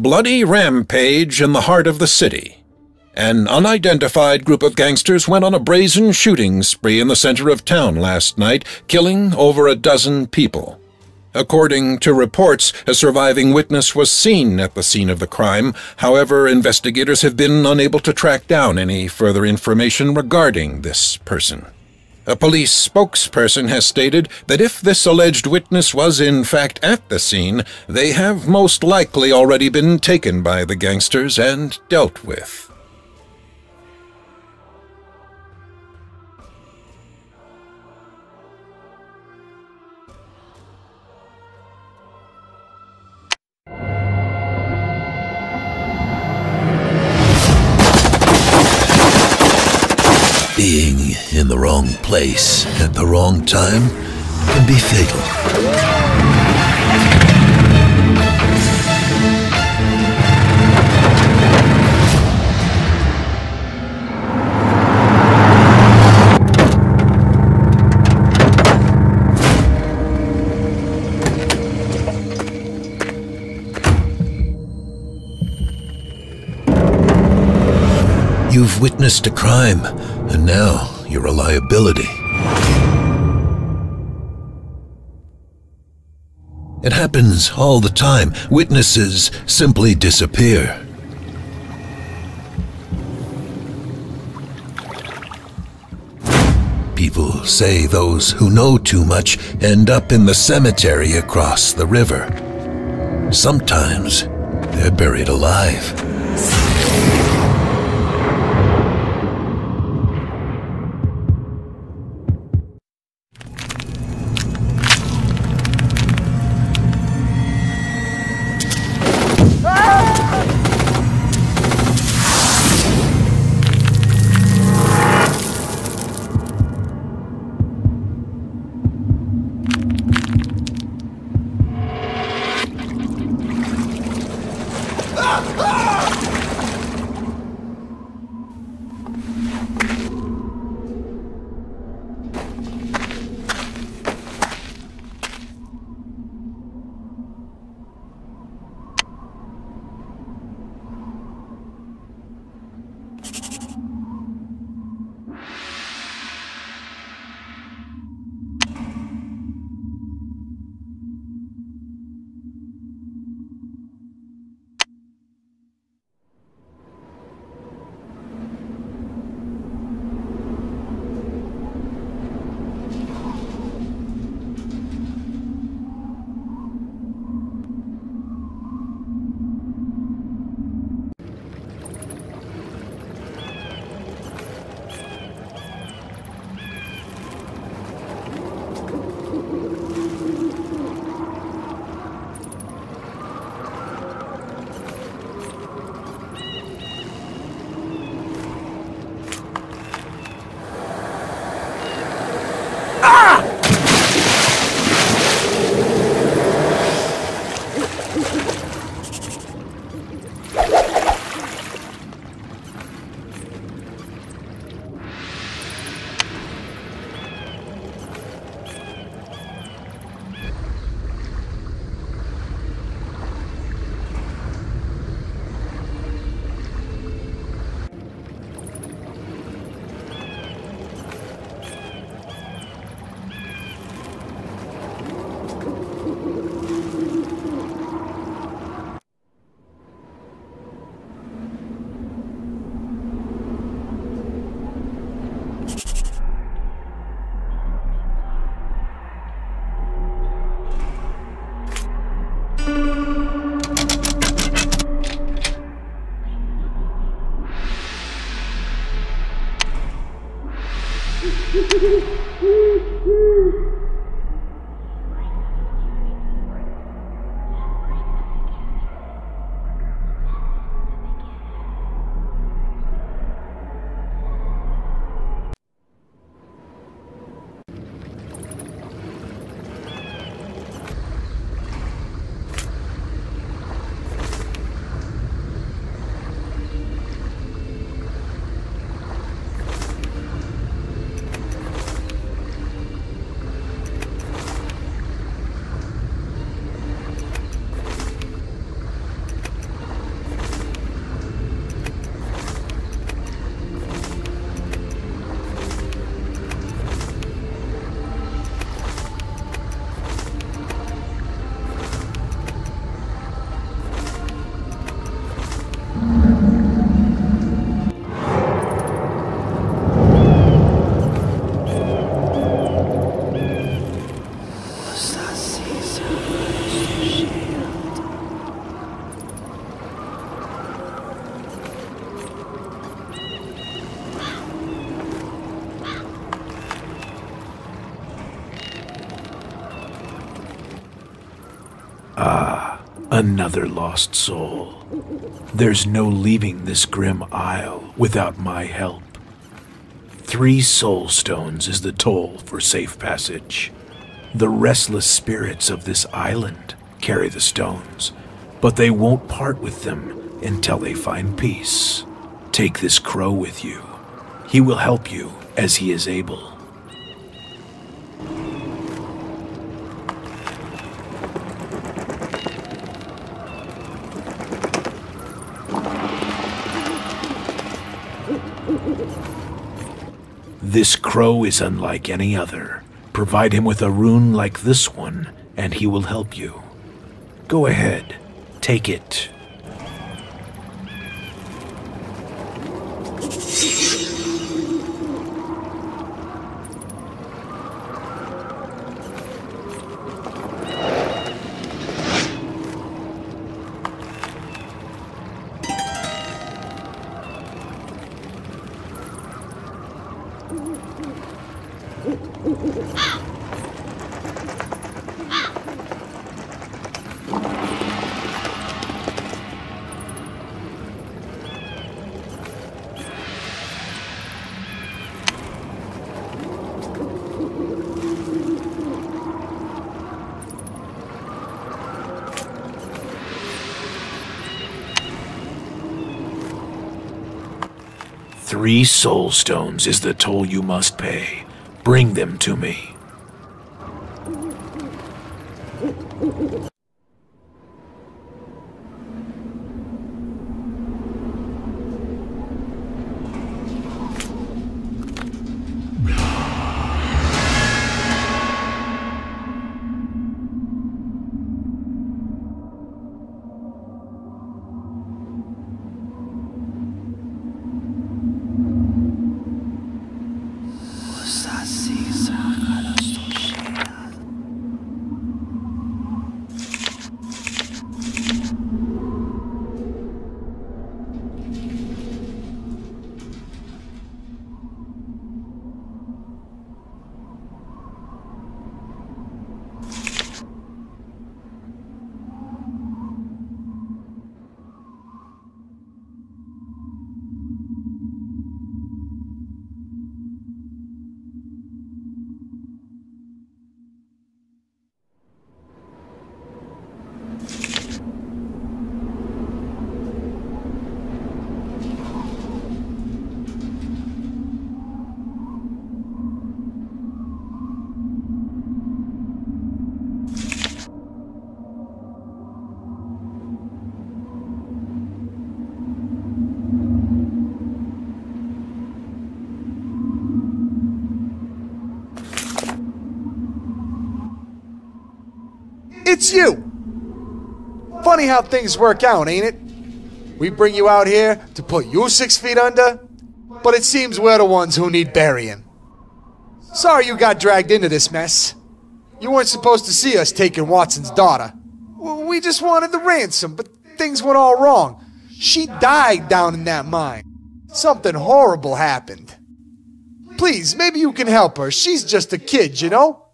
Bloody rampage in the heart of the city. An unidentified group of gangsters went on a brazen shooting spree in the center of town last night, killing over a dozen people. According to reports, a surviving witness was seen at the scene of the crime. However, investigators have been unable to track down any further information regarding this person. A police spokesperson has stated that if this alleged witness was in fact at the scene, they have most likely already been taken by the gangsters and dealt with. Being in the wrong place at the wrong time can be fatal. Witnessed a crime, and now you're a liability. It happens all the time. Witnesses simply disappear. People say those who know too much end up in the cemetery across the river. Sometimes they're buried alive. Another lost soul. There's no leaving this grim isle without my help. Three soul stones is the toll for safe passage. The restless spirits of this island carry the stones, but they won't part with them until they find peace. Take this crow with you. He will help you as he is able. This crow is unlike any other. Provide him with a rune like this one, and he will help you. Go ahead, take it. Soul stones is the toll you must pay. Bring them to me. You! Funny how things work out, ain't it? We bring you out here to put you six feet under, but it seems we're the ones who need burying. Sorry you got dragged into this mess. You weren't supposed to see us taking Watson's daughter. We just wanted the ransom, but things went all wrong. She died down in that mine. Something horrible happened. Please, maybe you can help her. She's just a kid, you know?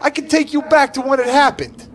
I can take you back to when it happened.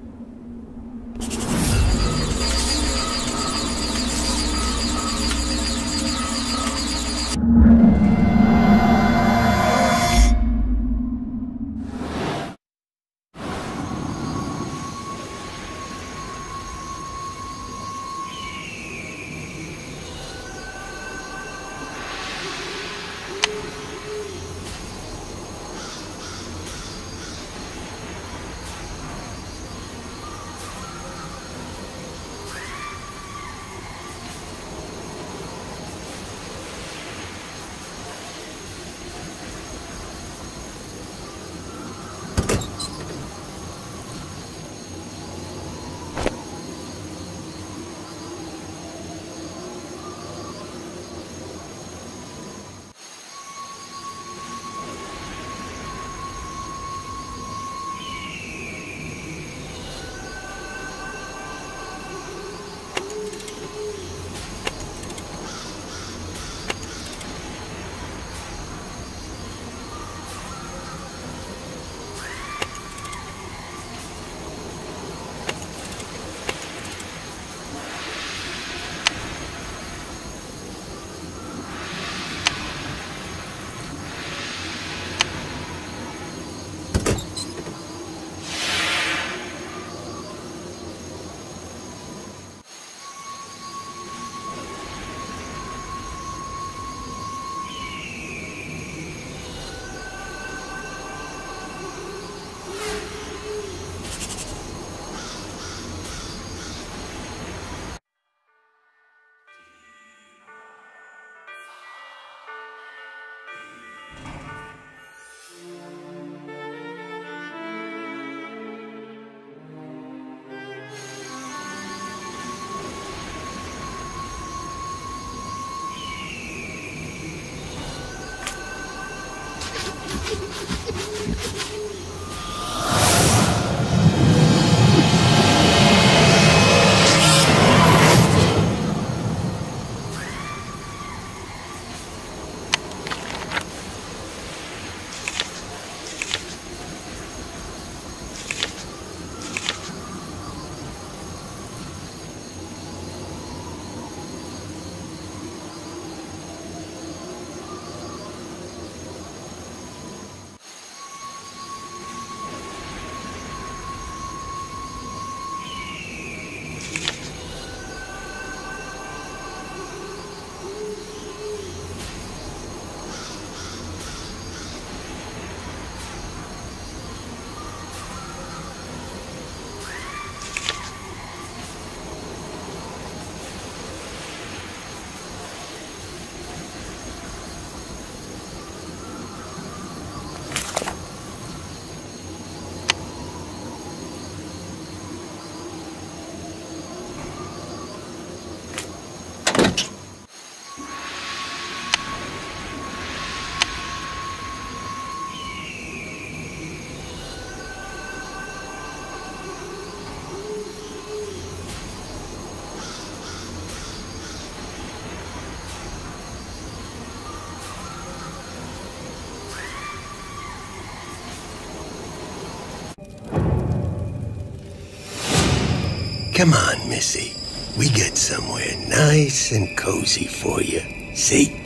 Nice and cozy for you. See?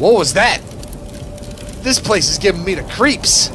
What was that? This place is giving me the creeps.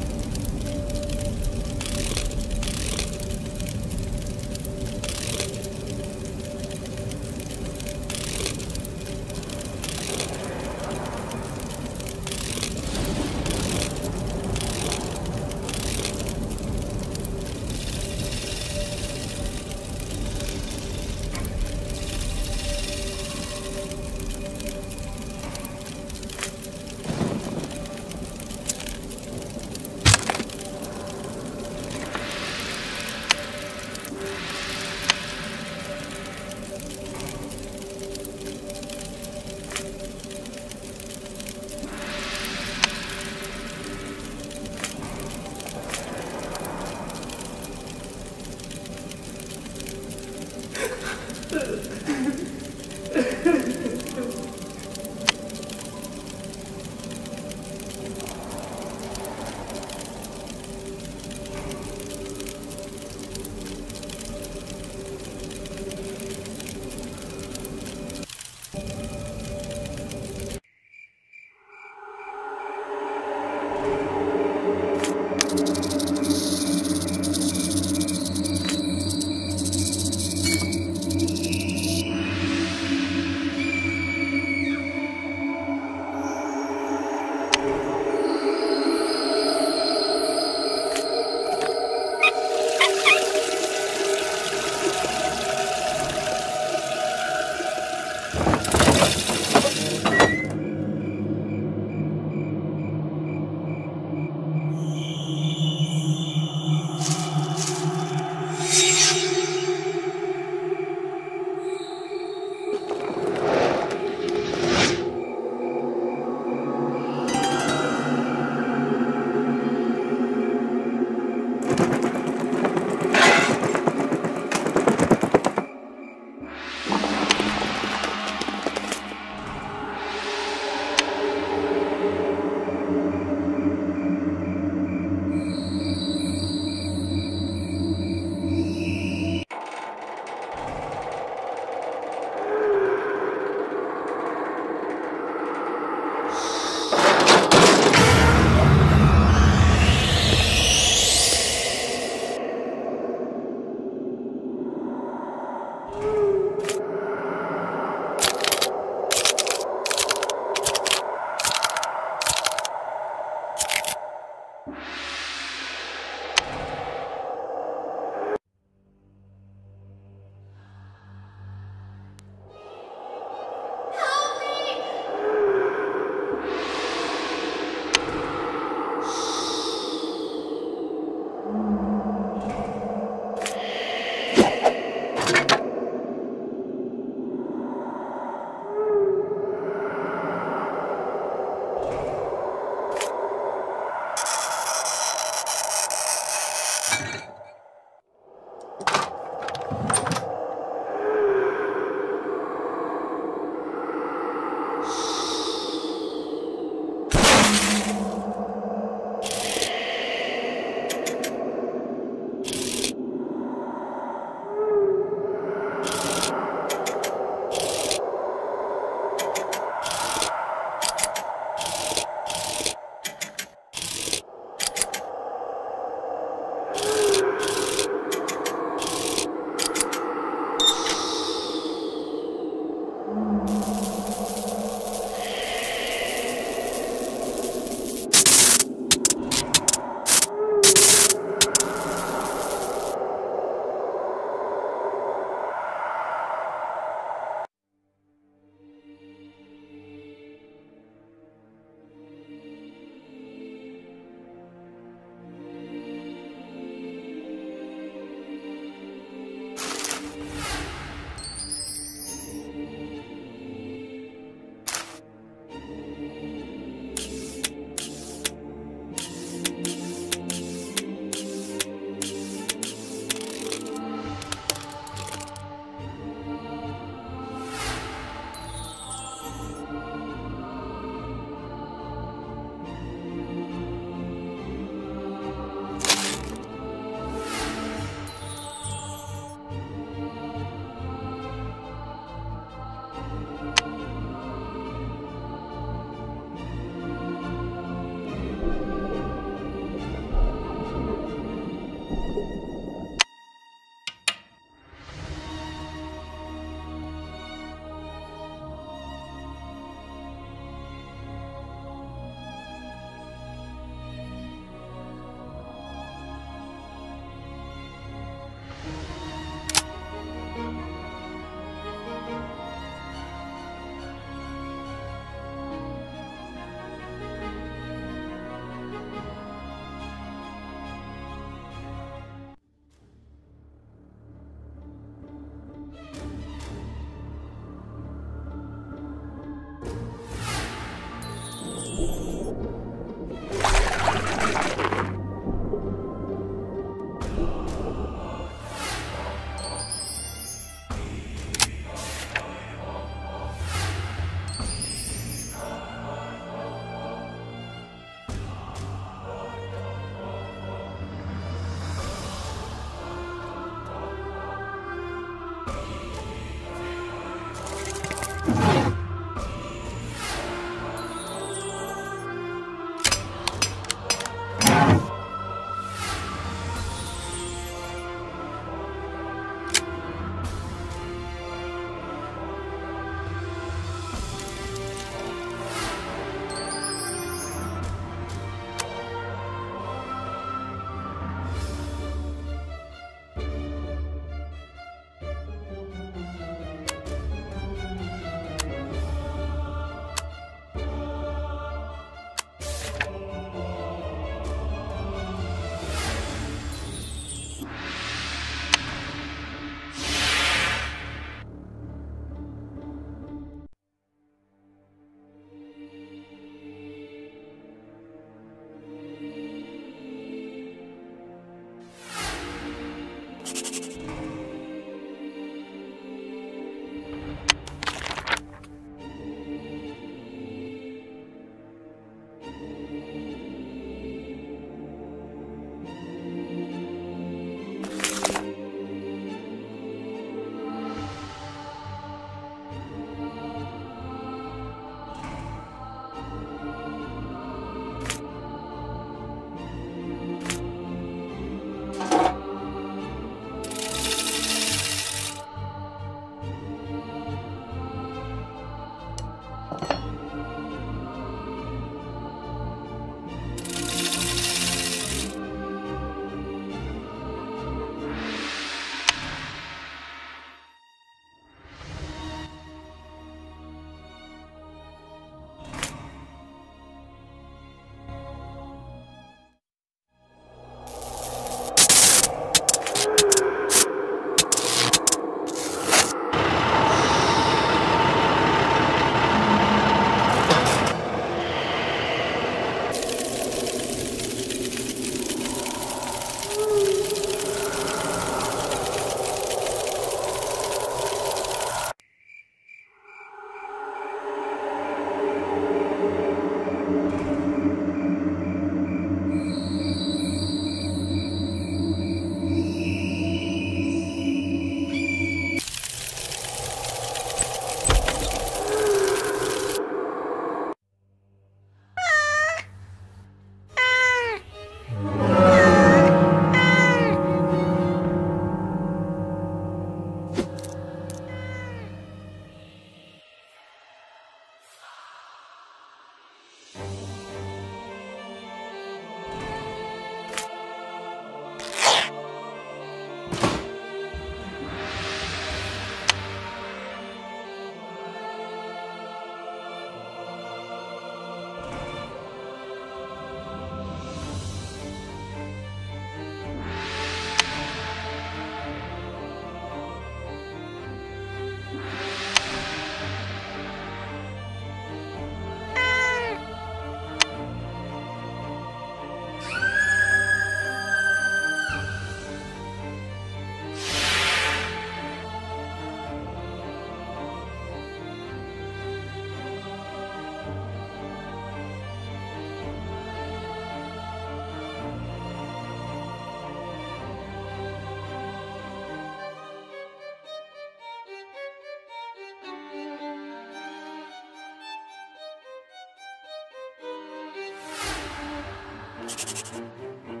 うん。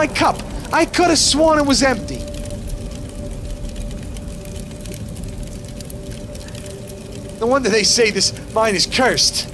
My cup! I could have sworn it was empty. No wonder they say this mine is cursed.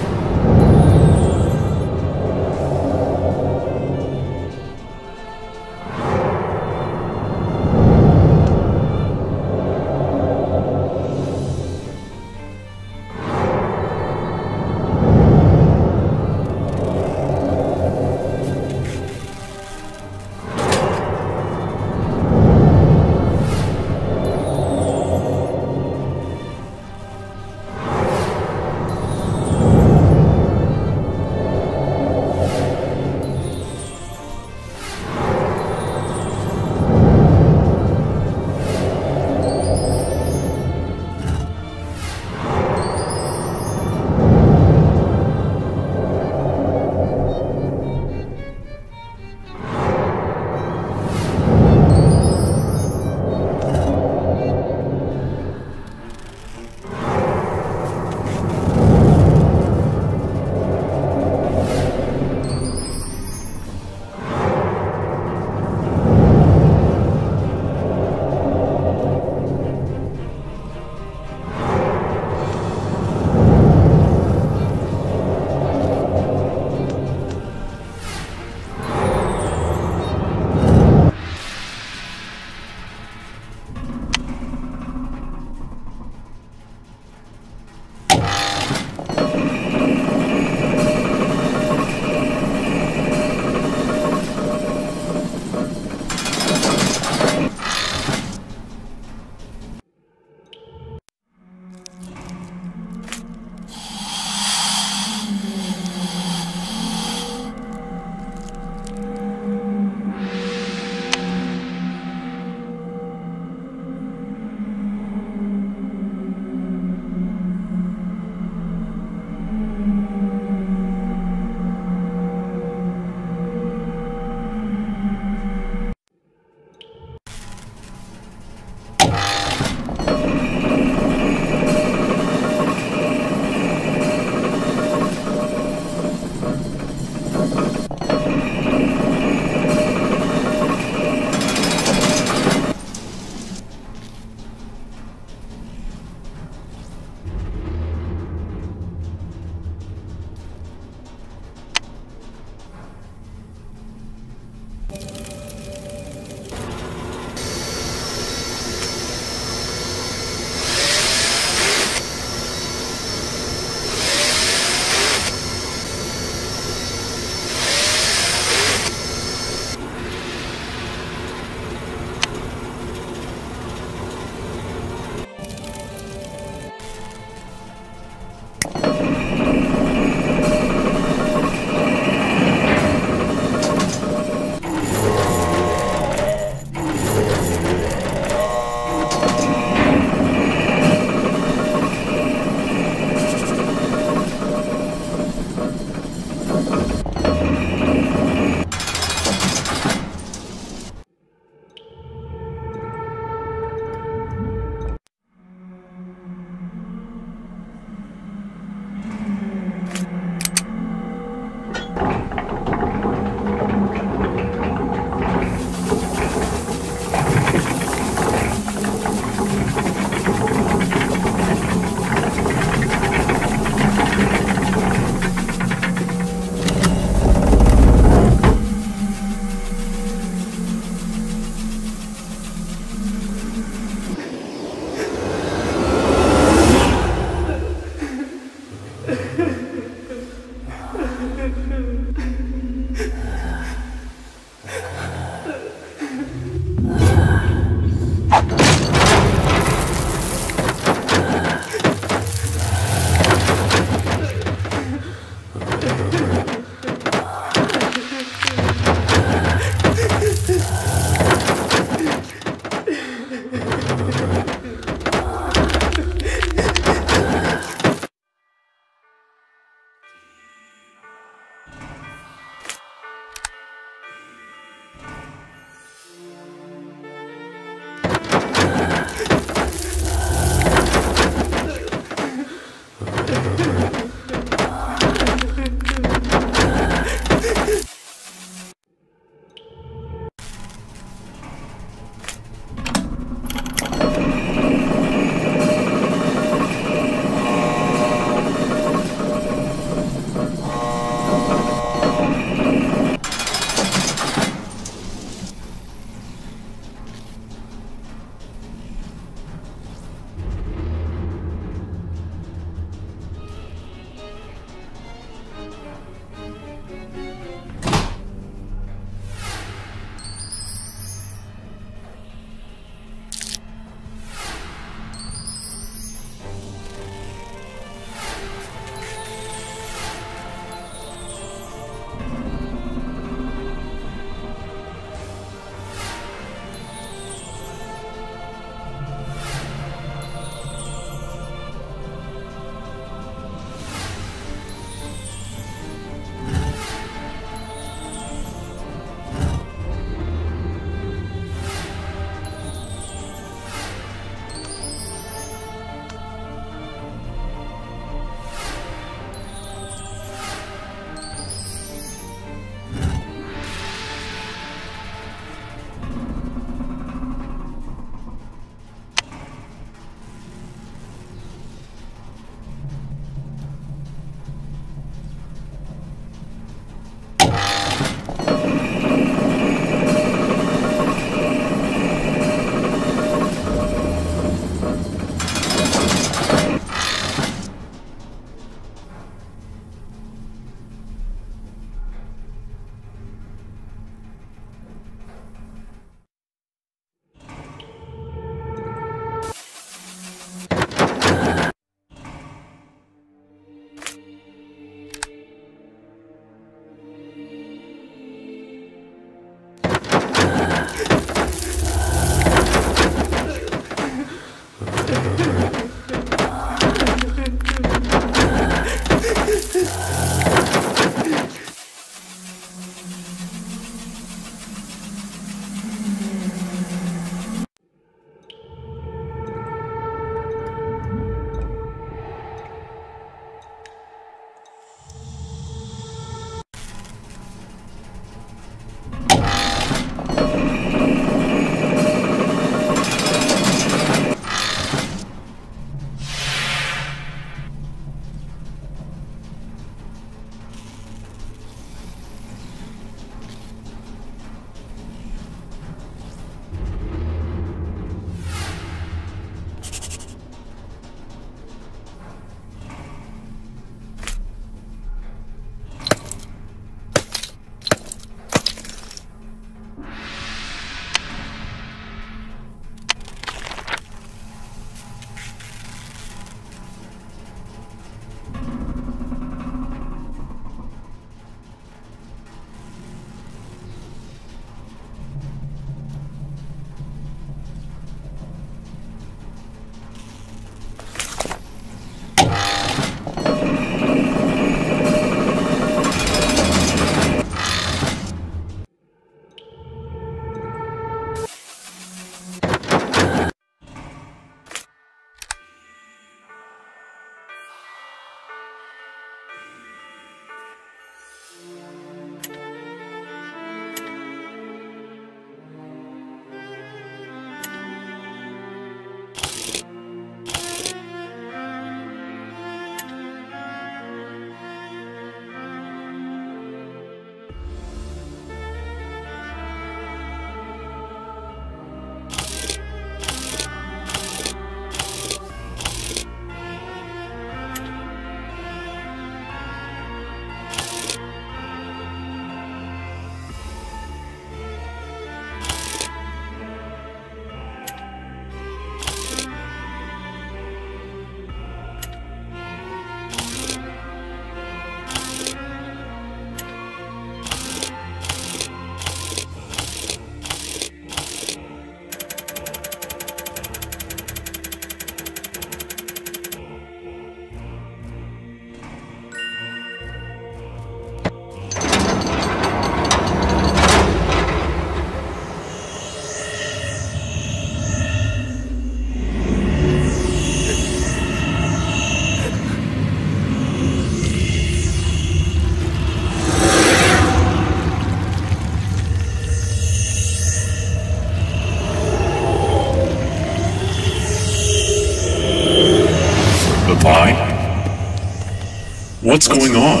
Going on?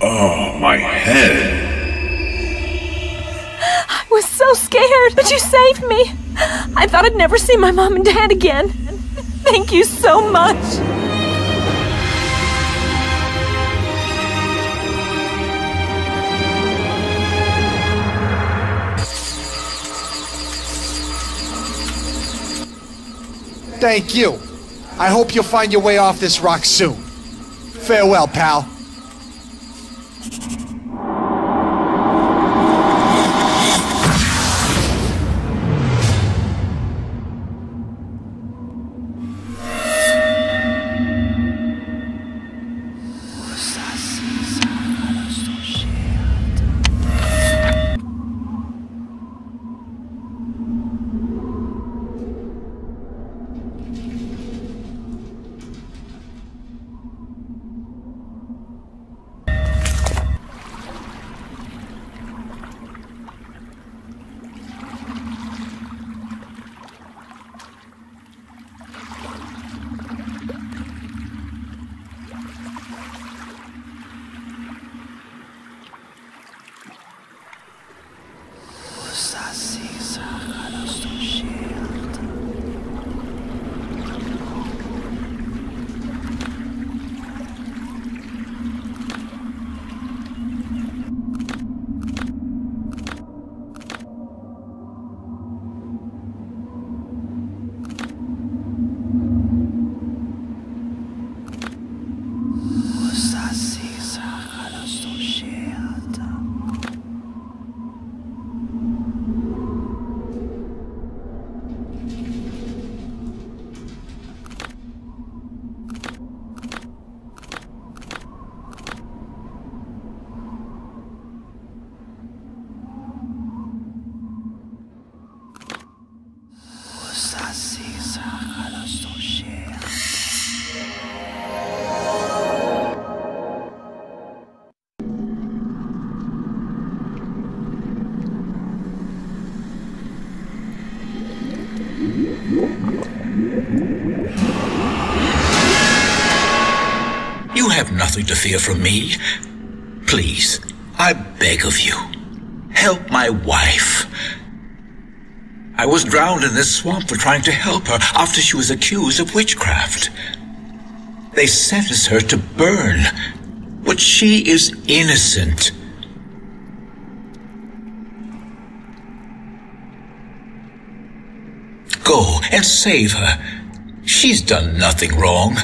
Oh, my head. I was so scared, but you saved me. I thought I'd never see my mom and dad again. Thank you so much. Thank you. I hope you'll find your way off this rock soon. Farewell, pal. Nothing to fear from me. Please, I beg of you, help my wife. I was drowned in this swamp for trying to help her after she was accused of witchcraft. They sentenced her to burn, but she is innocent. Go and save her. She's done nothing wrong.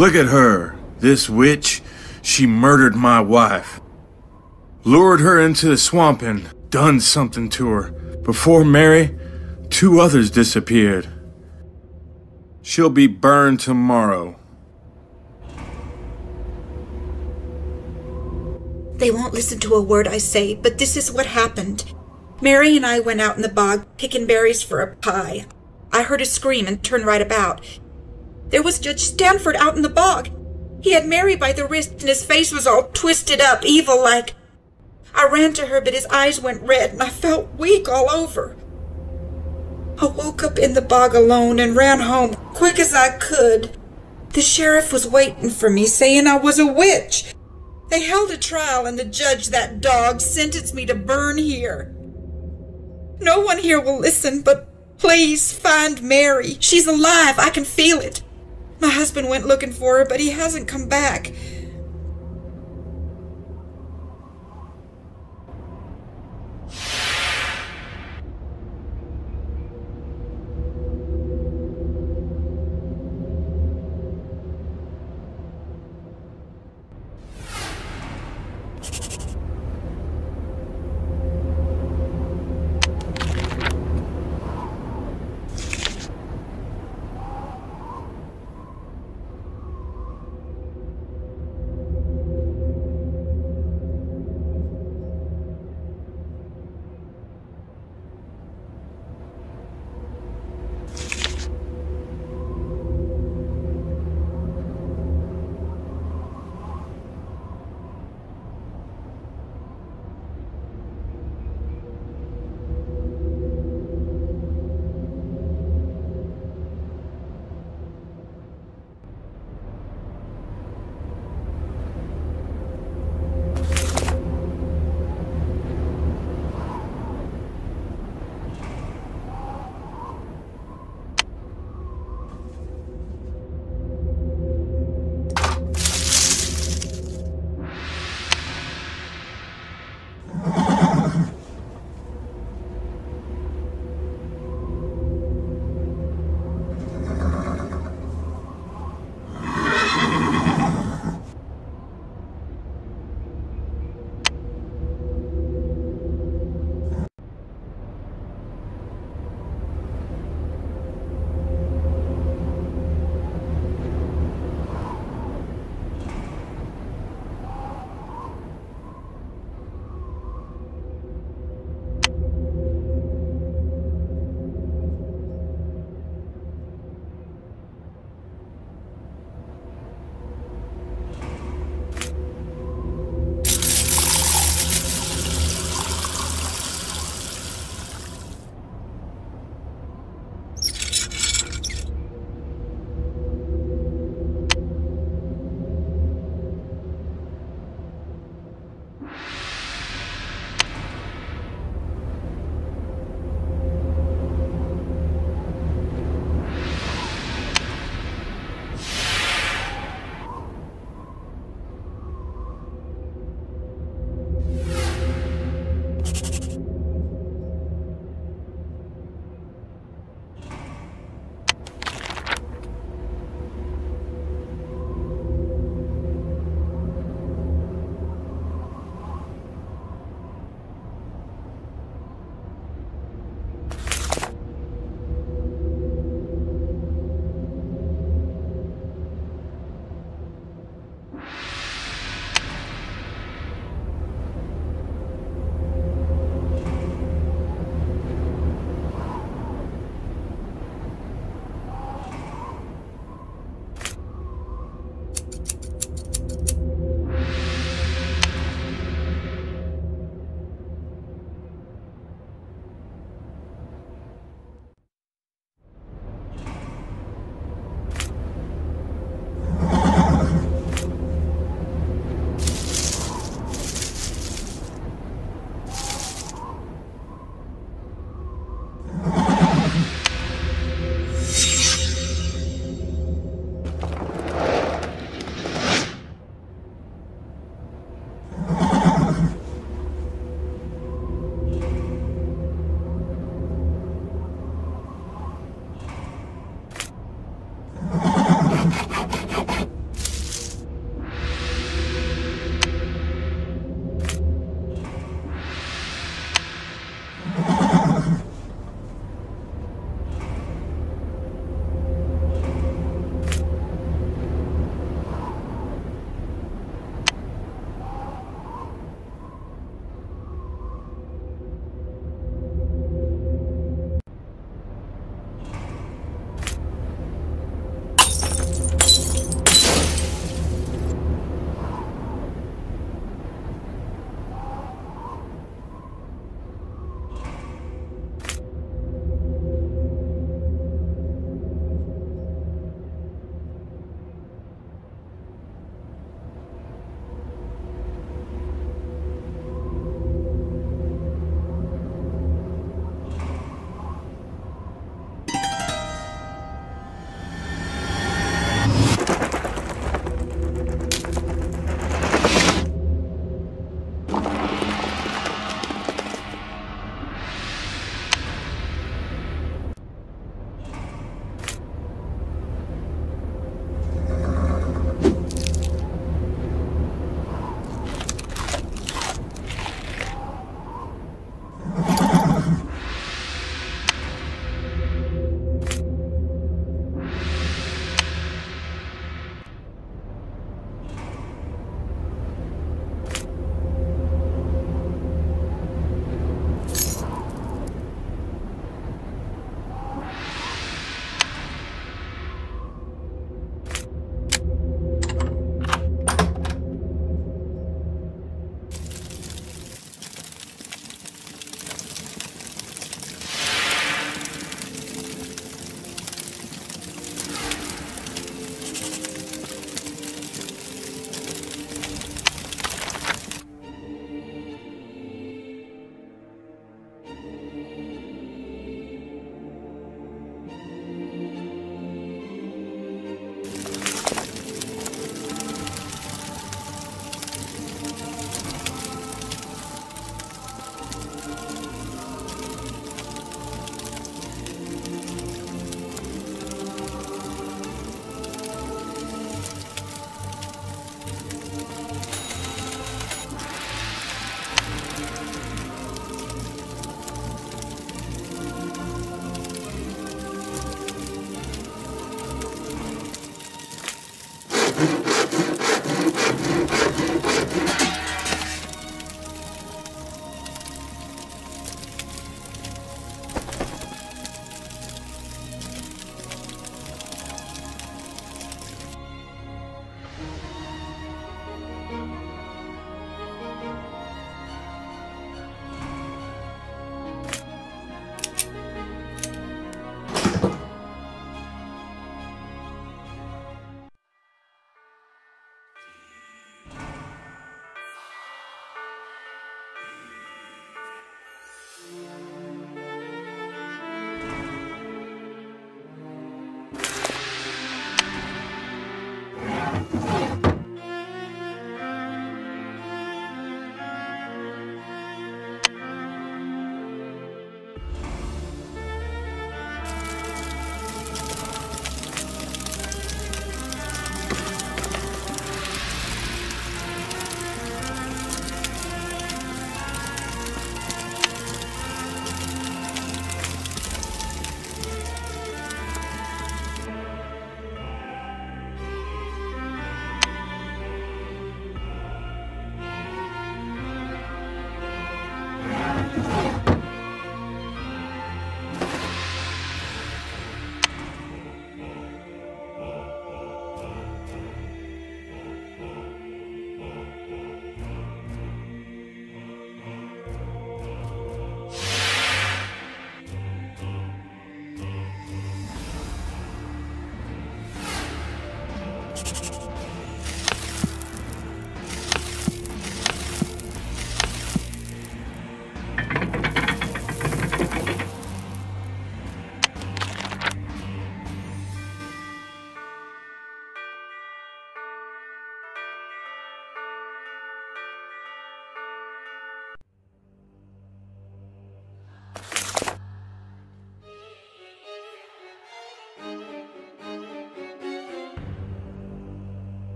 Look at her, this witch. She murdered my wife. Lured her into the swamp and done something to her. Before Mary, two others disappeared. She'll be burned tomorrow. They won't listen to a word I say, but this is what happened. Mary and I went out in the bog picking berries for a pie. I heard a scream and turned right about. There was Judge Stanford out in the bog. He had Mary by the wrist and his face was all twisted up, evil like. I ran to her, but his eyes went red and I felt weak all over. I woke up in the bog alone and ran home quick as I could. The sheriff was waiting for me, saying I was a witch. They held a trial and the judge, that dog, sentenced me to burn here. No one here will listen, but please find Mary. She's alive. I can feel it. My husband went looking for her, but he hasn't come back.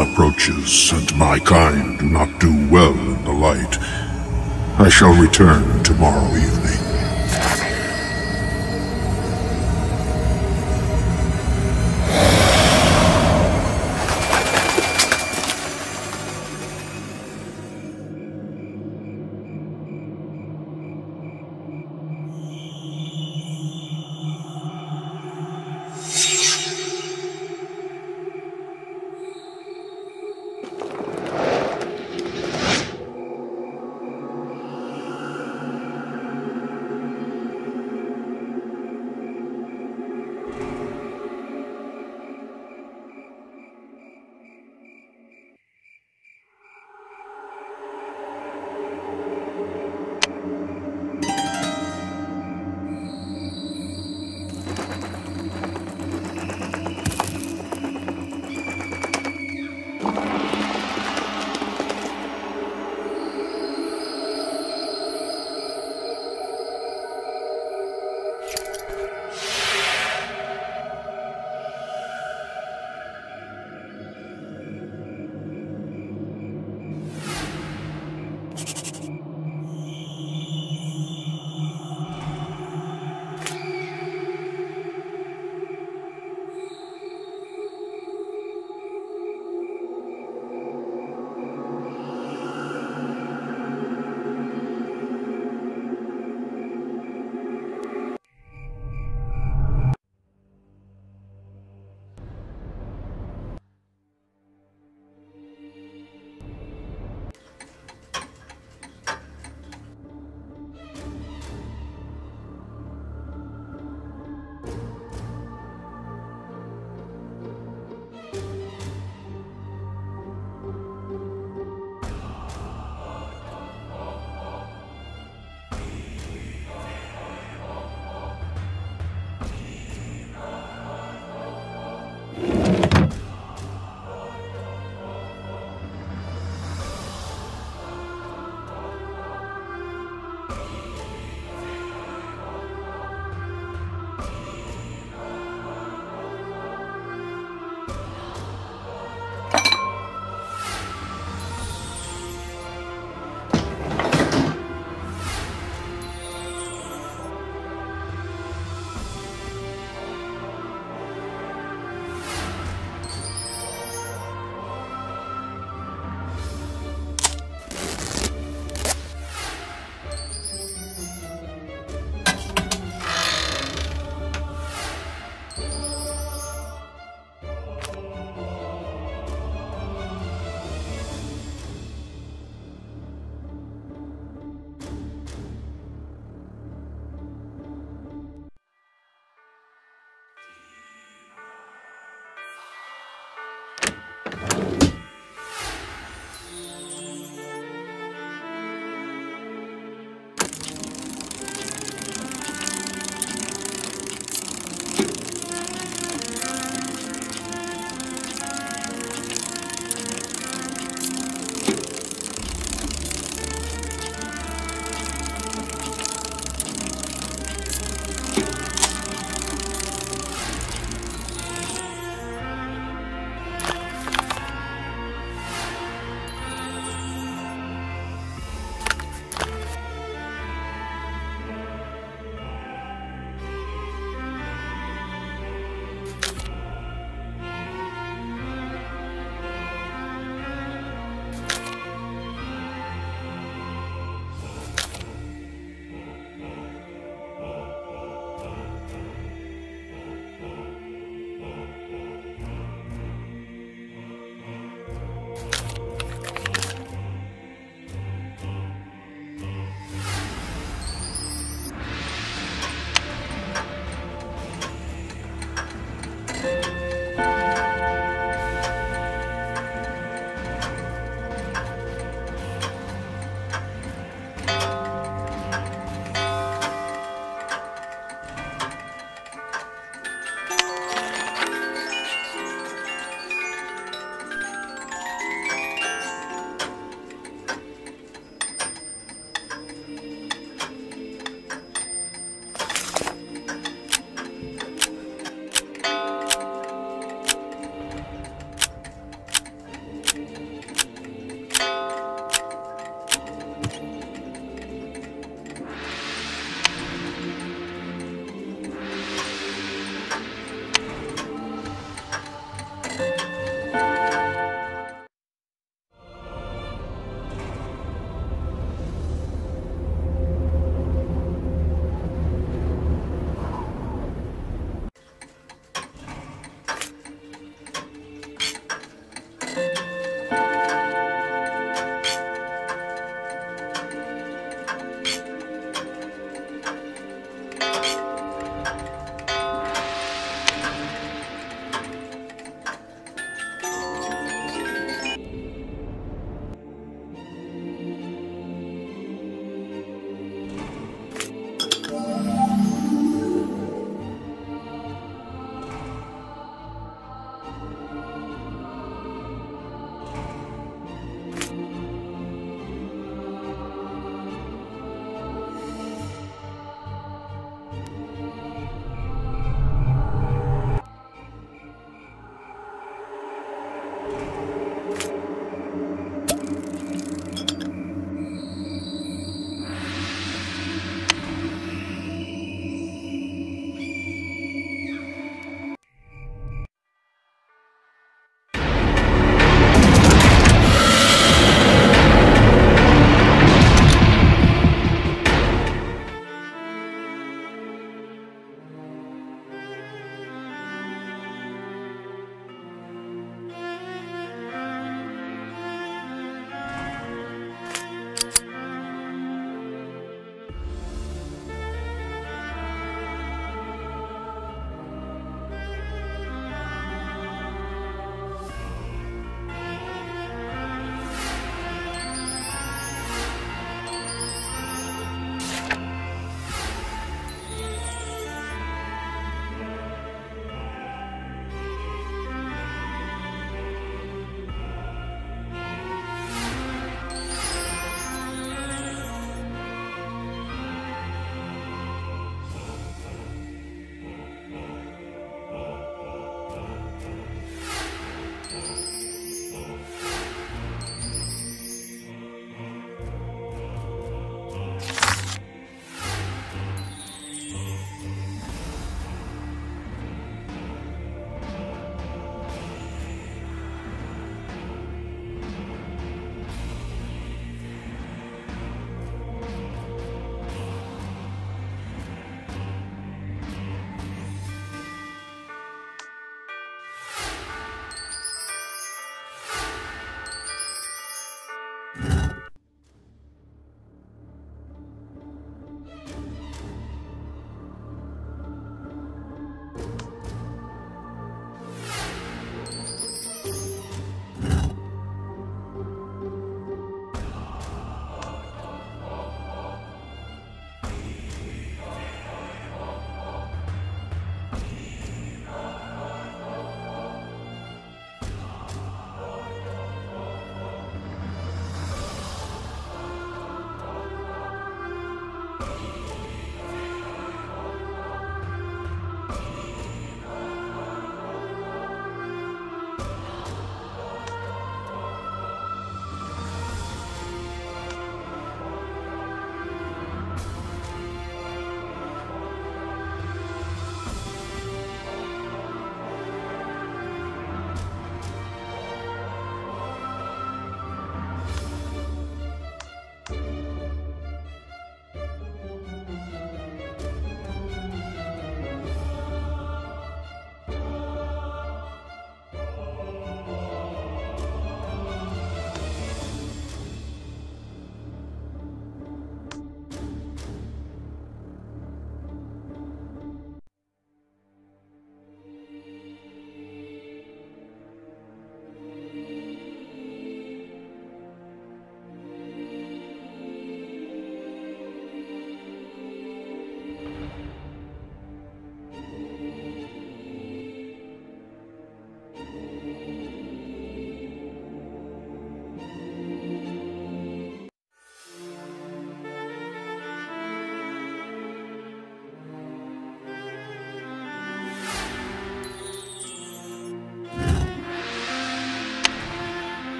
Approaches, and my kind do not do well in the light. I shall return tomorrow evening.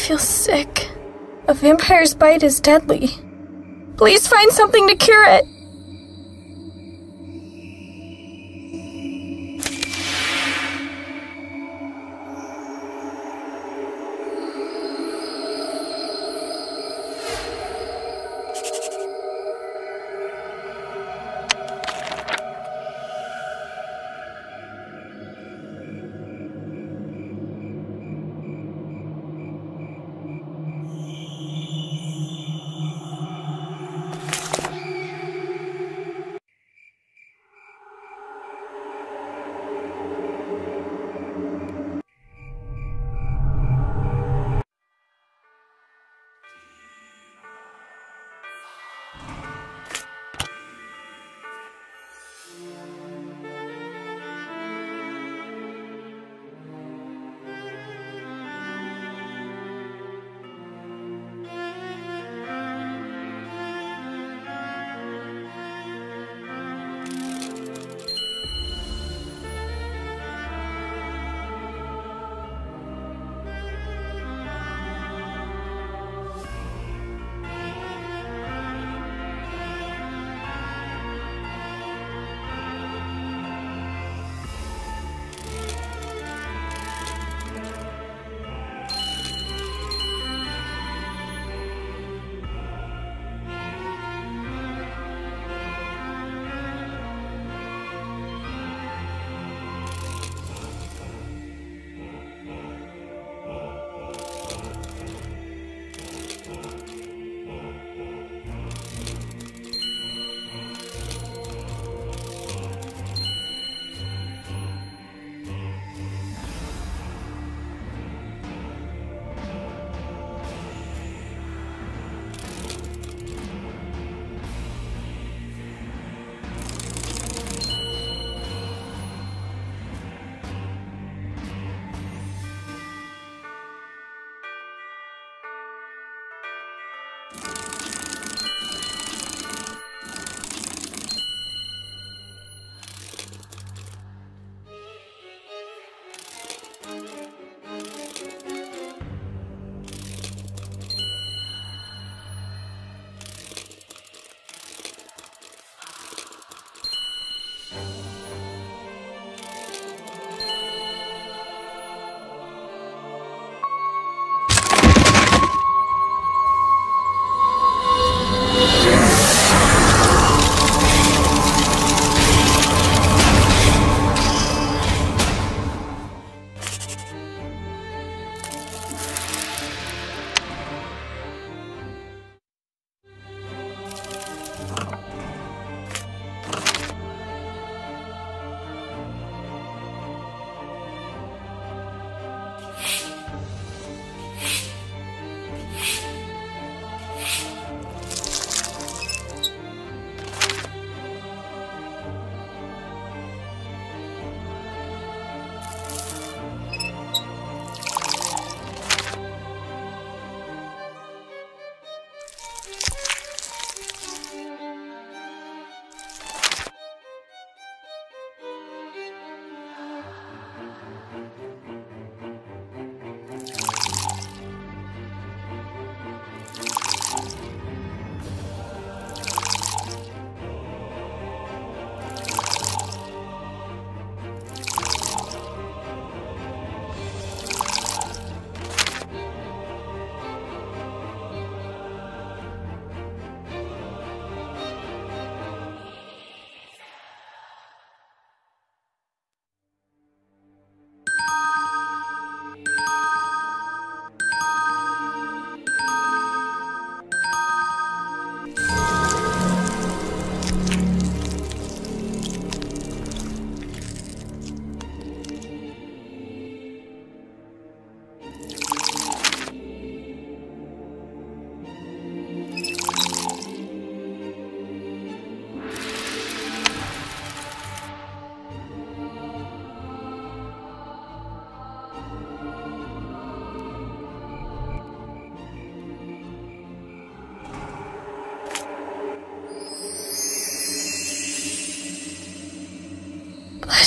Feel sick. A vampire's bite is deadly. Please find something to cure it.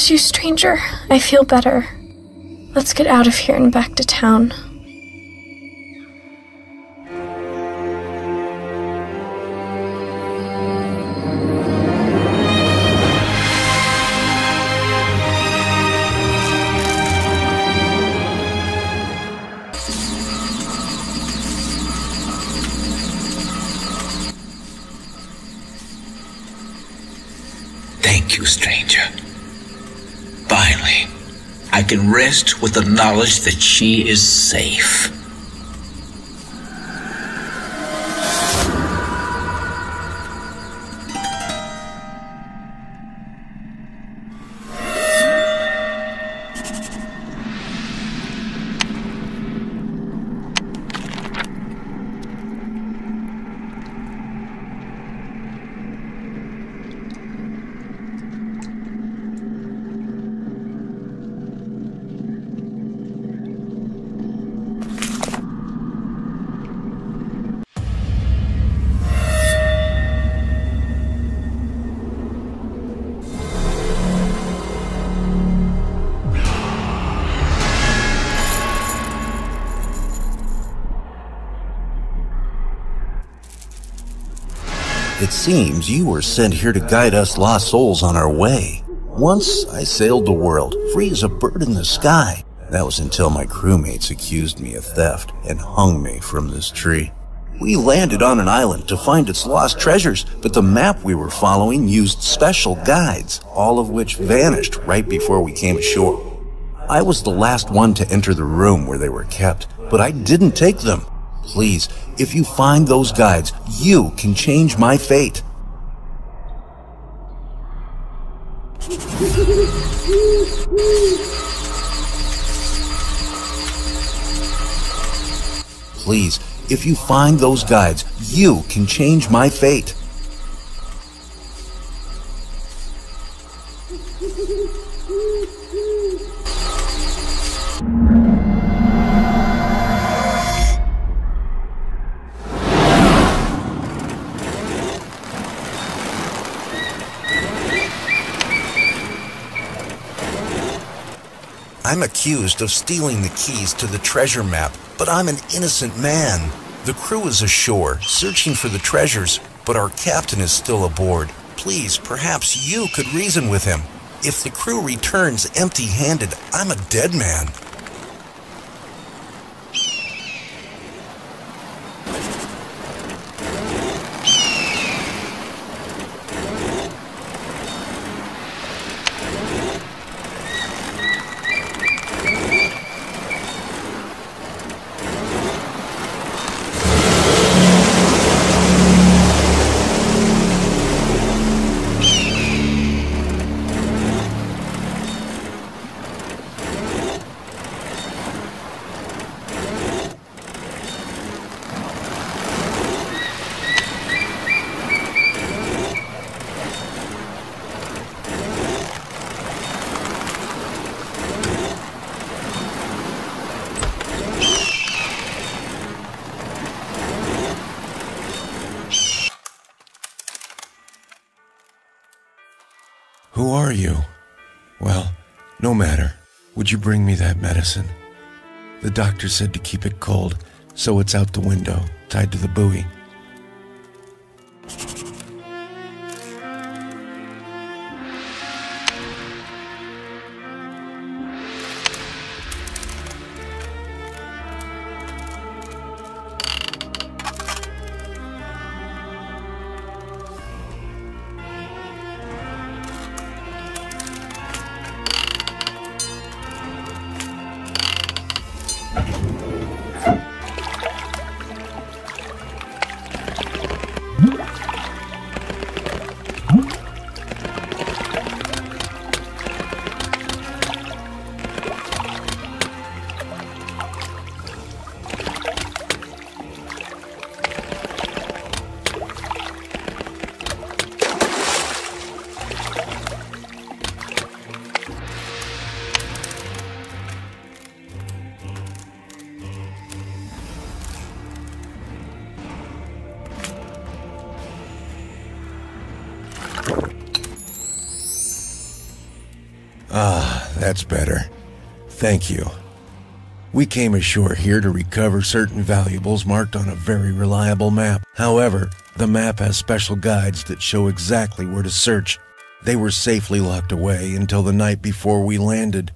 You, stranger. I feel better. Let's get out of here and back to town. Can rest with the knowledge that she is safe. Seems you were sent here to guide us lost souls on our way. Once I sailed the world, free as a bird in the sky. That was until my crewmates accused me of theft and hung me from this tree. We landed on an island to find its lost treasures, but the map we were following used special guides, all of which vanished right before we came ashore. I was the last one to enter the room where they were kept, but I didn't take them. Please, if you find those guides, you can change my fate. Please, if you find those guides, you can change my fate. I'm accused of stealing the keys to the treasure map, but I'm an innocent man. The crew is ashore, searching for the treasures, but our captain is still aboard. Please, perhaps you could reason with him. If the crew returns empty handed, I'm a dead man. Who are you? Well, no matter. Would you bring me that medicine? The doctor said to keep it cold, so it's out the window, tied to the buoy. Thank you. We came ashore here to recover certain valuables marked on a very reliable map. However, the map has special guides that show exactly where to search. They were safely locked away until the night before we landed.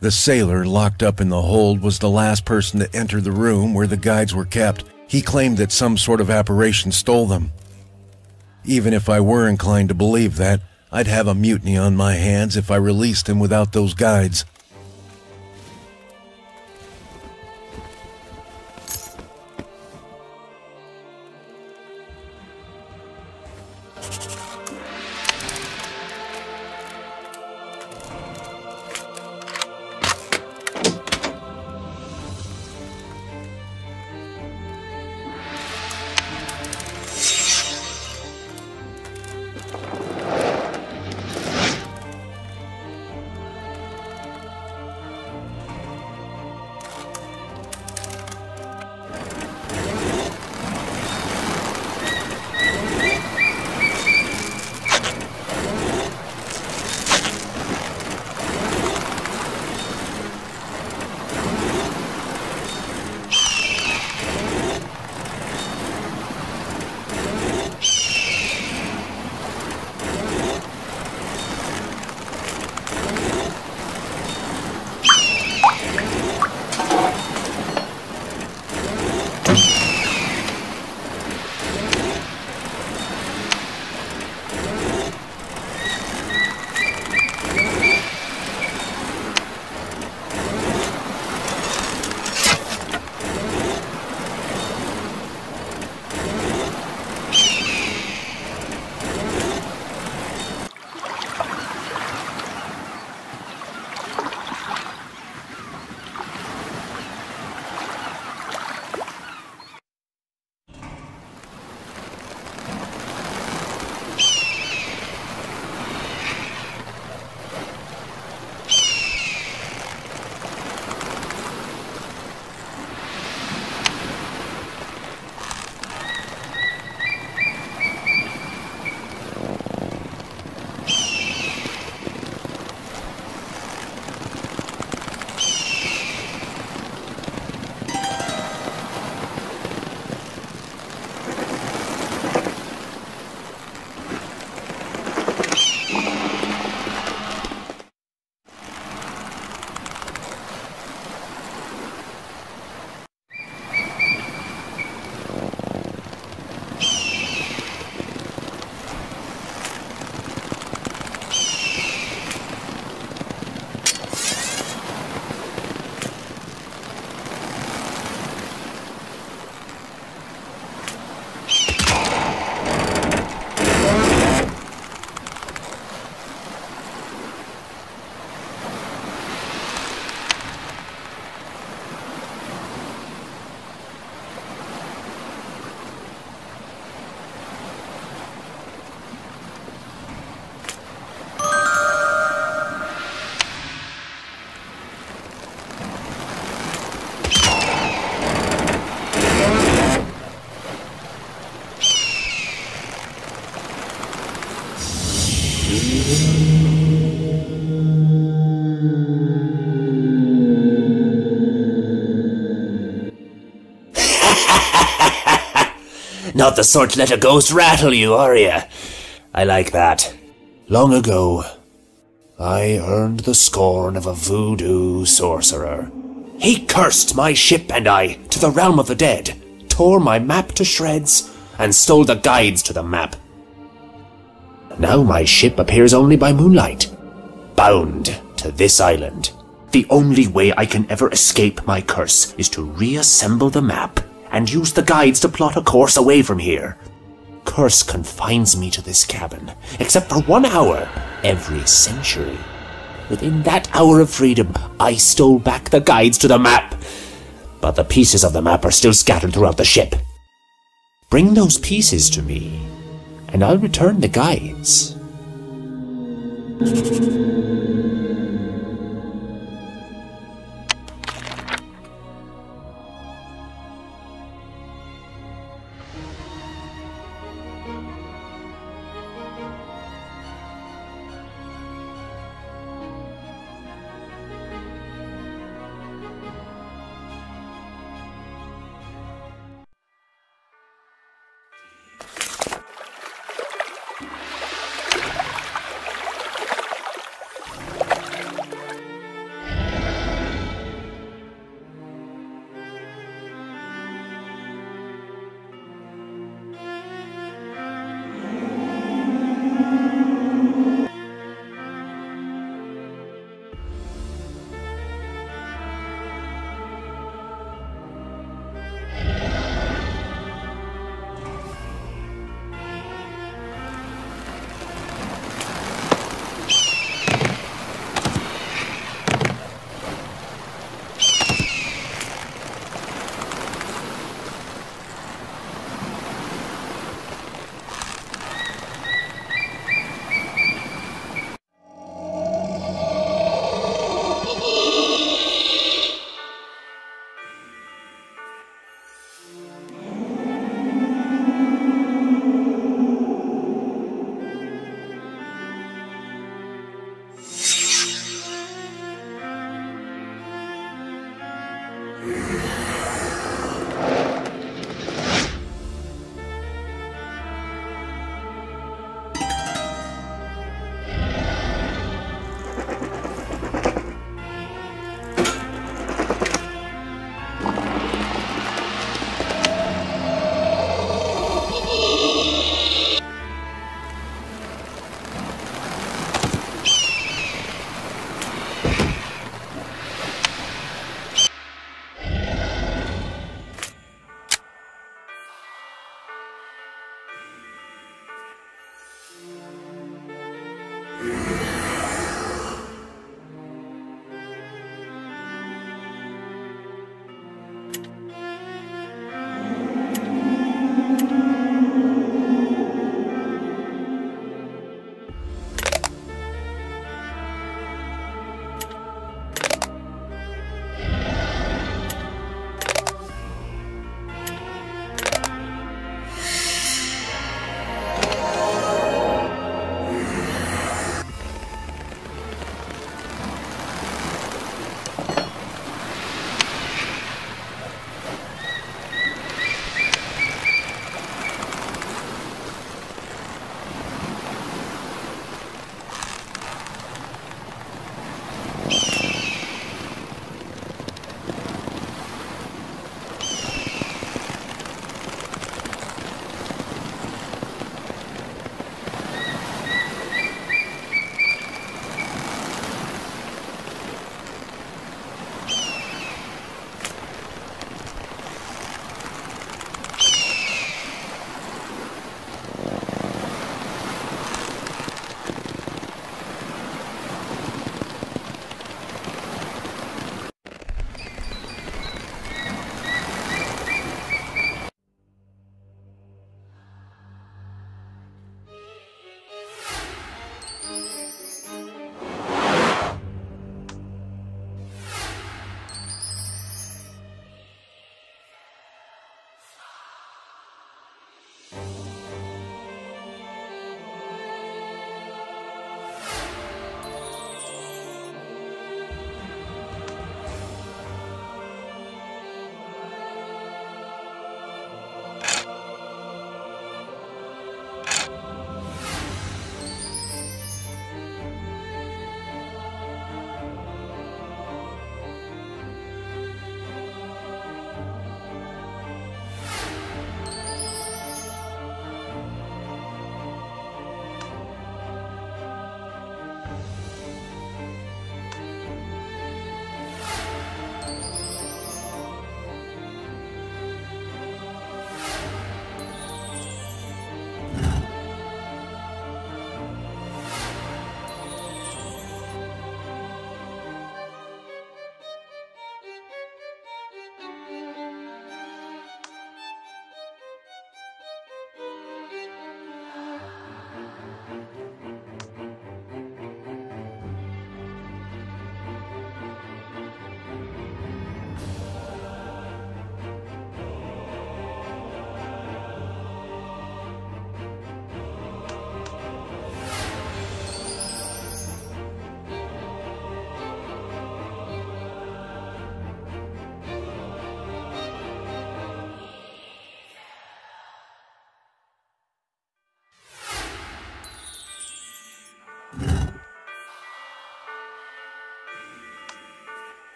The sailor locked up in the hold was the last person to enter the room where the guides were kept. He claimed that some sort of apparition stole them. Even if I were inclined to believe that, I'd have a mutiny on my hands if I released him without those guides. The sort let a ghost rattle you, are you? I like that. Long ago, I earned the scorn of a voodoo sorcerer. He cursed my ship and I to the realm of the dead, tore my map to shreds, and stole the guides to the map. Now my ship appears only by moonlight, bound to this island. The only way I can ever escape my curse is to reassemble the map and use the guides to plot a course away from here. Curse confines me to this cabin, except for one hour every century. Within that hour of freedom, I stole back the guides to the map. But the pieces of the map are still scattered throughout the ship. Bring those pieces to me, and I'll return the guides.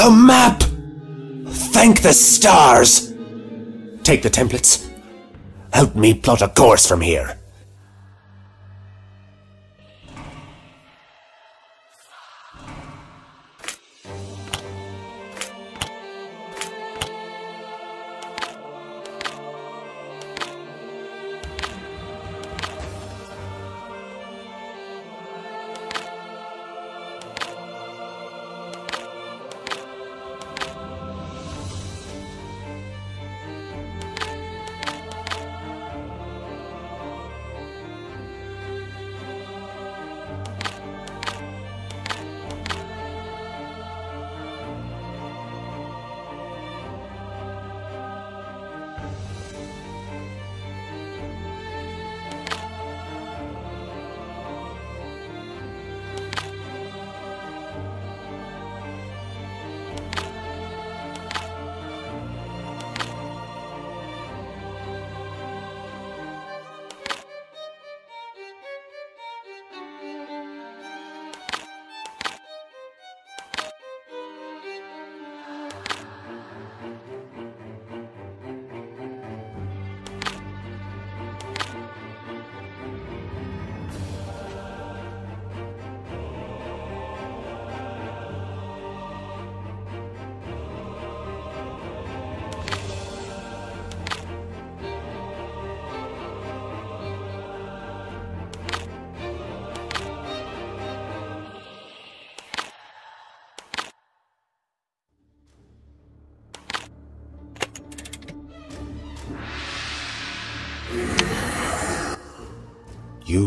The map! Thank the stars! Take the templates. Help me plot a course from here.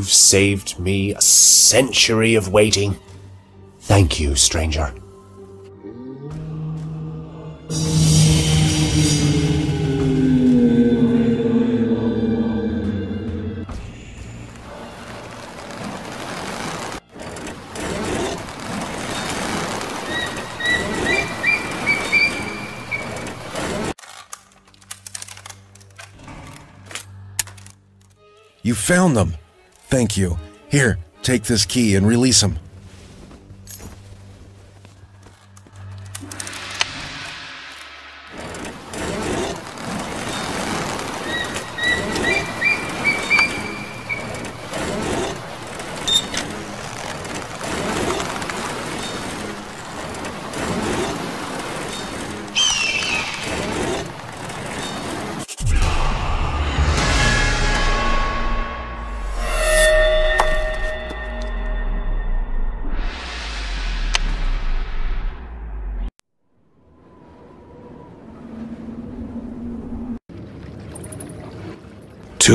You've saved me a century of waiting. Thank you, stranger. You found them. Thank you. Here, take this key and release him.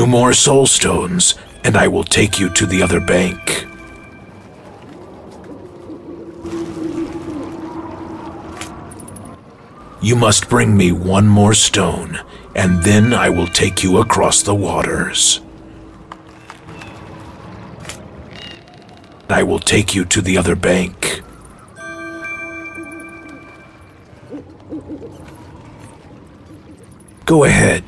More soul stones, and I will take you to the other bank. You must bring me one more stone, and then I will take you across the waters. I will take you to the other bank. Go ahead.